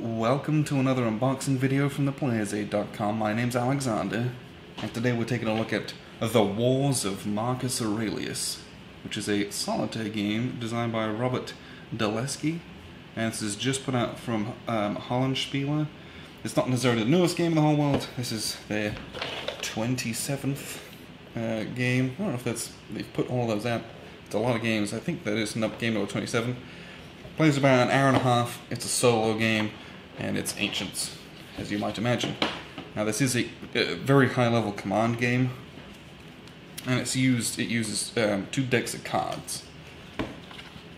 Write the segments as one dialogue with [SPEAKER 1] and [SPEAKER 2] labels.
[SPEAKER 1] welcome to another unboxing video from theplayersaid.com. My name's Alexander, and today we're taking a look at The Wars of Marcus Aurelius, which is a solitaire game designed by Robert DeLeskie, and this is just put out from um, Hollandspiele. It's not necessarily the newest game in the whole world, this is their 27th uh, game. I don't know if that's, they've put all those out. It's a lot of games. I think that is game number 27. Plays about an hour and a half. It's a solo game, and it's ancients, as you might imagine. Now this is a, a very high-level command game, and it's used. It uses um, two decks of cards.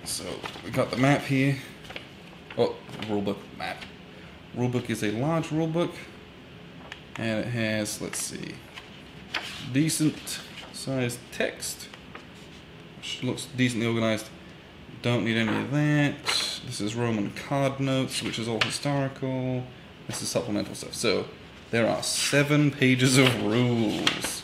[SPEAKER 1] So we got the map here. Oh, rulebook map. Rulebook is a large rulebook, and it has let's see, decent sized text. Which looks decently organized. Don't need any of that. This is Roman card notes, which is all historical. This is supplemental stuff. So there are seven pages of rules.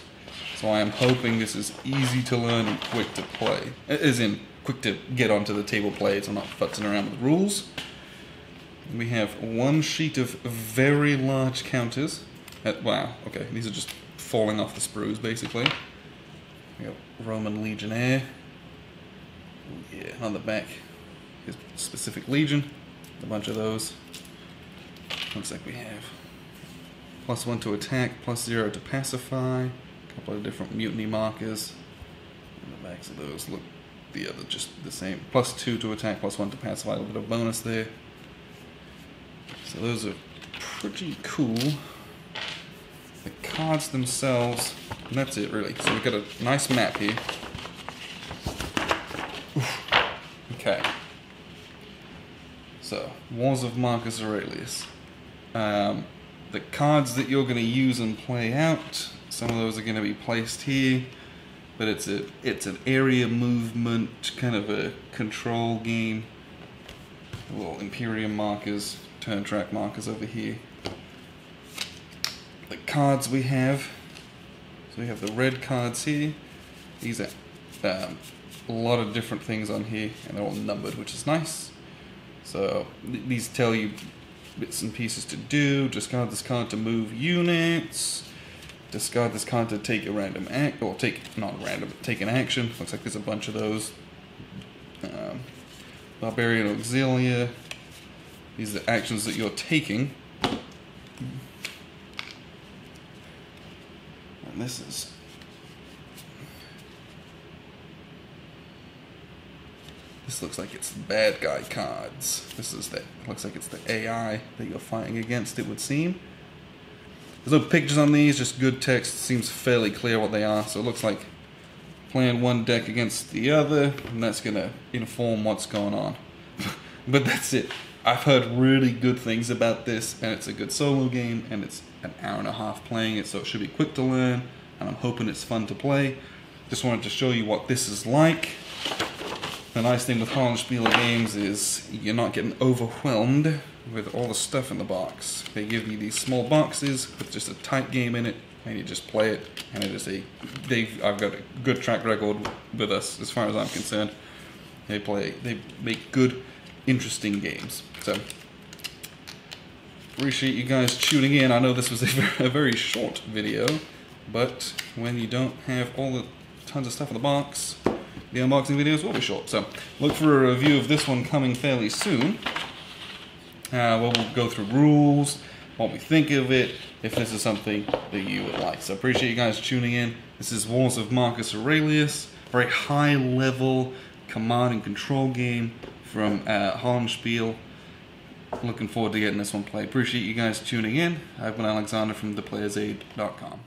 [SPEAKER 1] So I am hoping this is easy to learn and quick to play. Uh, as in, quick to get onto the table play, so I'm not futzing around with rules. We have one sheet of very large counters. At, wow, okay, these are just falling off the sprues, basically. We got Roman Legionnaire yeah, on the back, his specific legion, a bunch of those. Looks like we have plus one to attack, plus zero to pacify, a couple of different mutiny markers. And the backs of those look the other just the same. Plus two to attack, plus one to pacify, a little bit of bonus there. So those are pretty cool. The cards themselves, and that's it really. So we've got a nice map here. Okay. So, Wars of Marcus Aurelius. Um, the cards that you're going to use and play out, some of those are going to be placed here, but it's a it's an area movement kind of a control game. Little Imperium markers, turn track markers over here. The cards we have, so we have the red cards here. These are um, a lot of different things on here, and they're all numbered, which is nice. So th these tell you bits and pieces to do. Discard this card to move units. Discard this card to take a random act, or take not random, take an action. Looks like there's a bunch of those. Um, Barbarian Auxilia. These are the actions that you're taking. And this is This looks like it's bad guy cards. This is the looks like it's the AI that you're fighting against. It would seem. There's no pictures on these, just good text. Seems fairly clear what they are. So it looks like playing one deck against the other, and that's gonna inform what's going on. but that's it. I've heard really good things about this, and it's a good solo game, and it's an hour and a half playing it, so it should be quick to learn, and I'm hoping it's fun to play. Just wanted to show you what this is like. The nice thing with Hollandspiele games is you're not getting overwhelmed with all the stuff in the box. They give you these small boxes with just a tight game in it, and you just play it, and it is a, they've, I've got a good track record with us as far as I'm concerned. They play, they make good, interesting games. So, appreciate you guys tuning in. I know this was a a very short video, but when you don't have all the tons of stuff in the box, the unboxing videos will be short. So look for a review of this one coming fairly soon. Uh, we'll go through rules, what we think of it, if this is something that you would like. So appreciate you guys tuning in. This is Wars of Marcus Aurelius, very high level command and control game from uh, Hollandspiele. Looking forward to getting this one played. Appreciate you guys tuning in. I've been Alexander from theplayersaid.com.